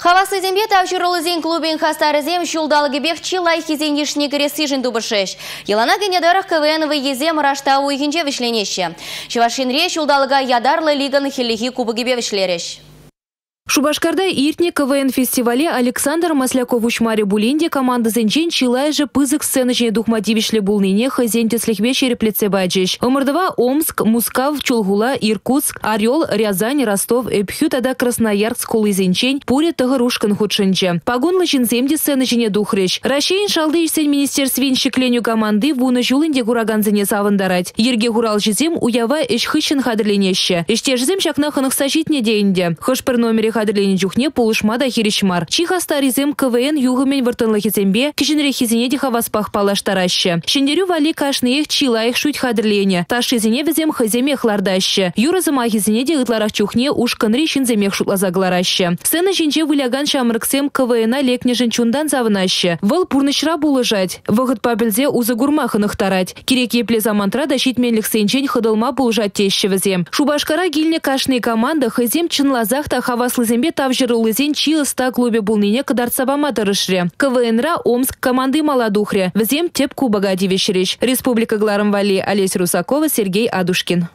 Хавасы зембе тавчырлы зен клубен хастары зем шулдалғы бек чилай хизен ешіне кересі жын дубышыш. Елана генедарық КВН-вы езем рашта ядарлы лиган хеллихи кубы гебе вишлереш. Шубашкарда иртне КВН фестивале Александр Масляков учмаре булинде команда зенчен чилай же пызык сценочне духмативишле булнине хазен теслихве череплеце баджиш. Омырдова Омск, Мускав, Чулгула, Иркутск, Орел, Рязань, Ростов, Эпхю тада Красноярск колы зенчен пуре тагырушкан худшинче. Погон лычинземде сценочне духреш. Рашейн шалды ишсен министерствен шекленю команды вуны жулынде гураганзене савындарать. Ерге гурал жизем уява эшхыщен хадырленеще. Эштежзем шакна хынық сажитне дейінде. Хышпыр номере хадырлене жүхне полышмада хиришмар. Чиха старизем КВН югымен выртынлы хизембе, кишинре хизине диха васпах палаштараще. Шендерю вали кашны их чила их шуть хадырлене. Таши зине везем хаземе хлардаще. Юра зама хизине де ытларах чухне уж кынри шинземех шутлаза глараще. Сцена жинче выляган шамрыксем КВНа лекне жинчундан завнаще. Выл пурнышра булыжать. Вогыт пабельзе узы гурмахыных тарать. Кирек епле замантра да щитменлих сенчен хыдылма булыжать тещевізем. Шубашкара гильне кашны команда хызем чынлазах та хаваслы зембе тавжыр улызен чилыста клубе булнине кадарцабама тырышре. КВНра Омск команды Маладухре. Взем теп кубага дивешереш. Республика Гларымвали Олесь Русакова, Сергей Адушкин.